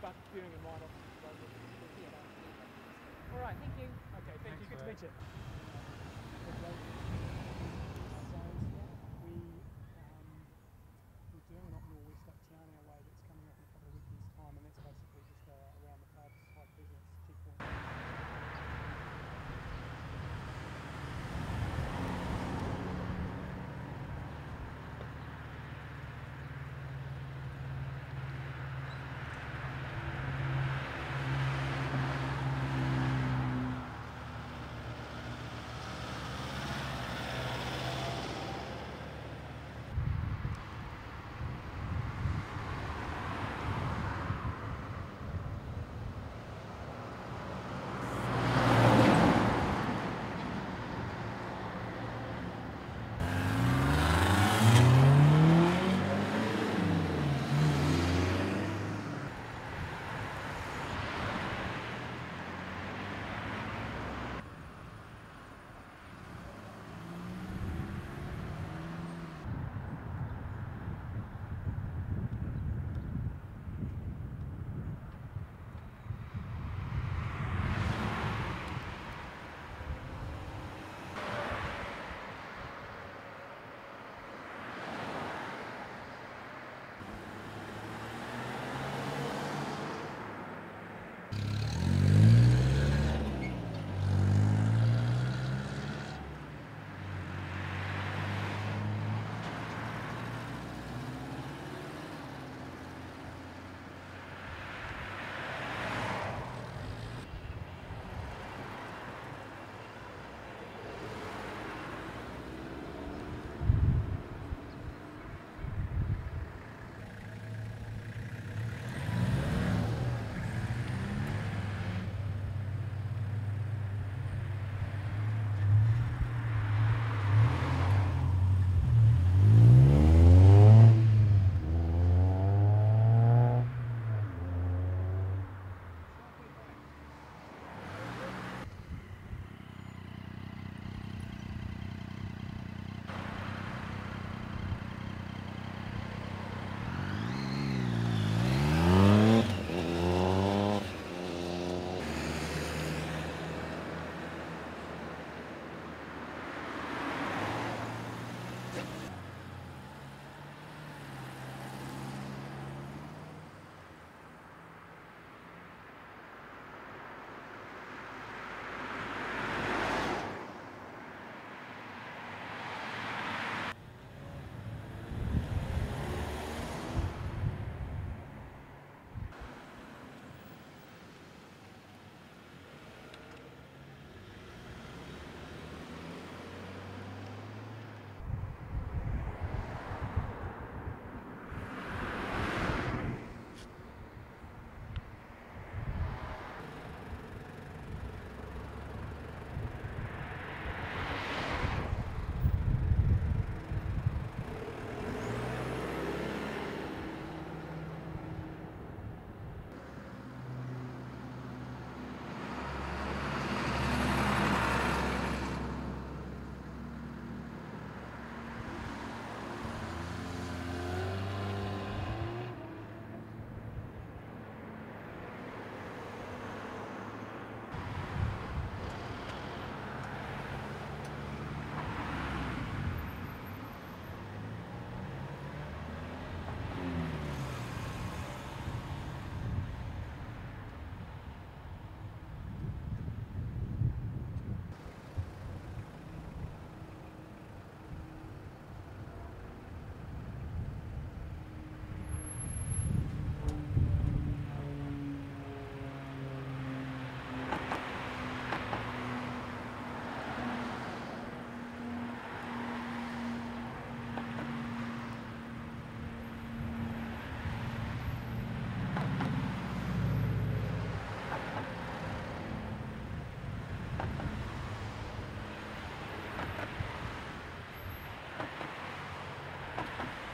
but a minor. All right, thank you. Okay, thank Thanks you. Good to meet you. 何?